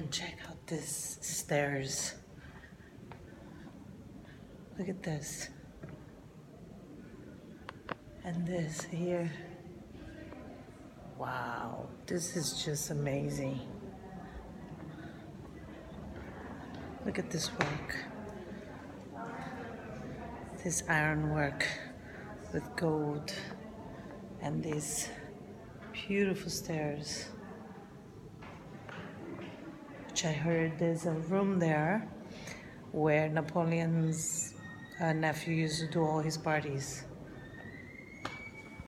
And check out this stairs. Look at this. And this here. Wow, this is just amazing. Look at this work. This iron work with gold and these beautiful stairs. I heard there's a room there where Napoleon's uh, nephew used to do all his parties.